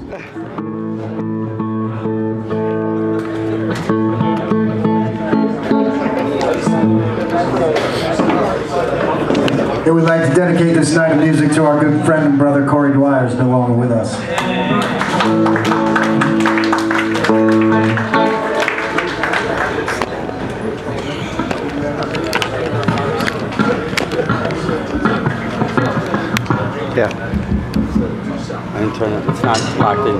And we'd like to dedicate this night of music to our good friend and brother Corey Dwyer, who's no longer with us. Yeah. Didn't turn it. It's not locked in.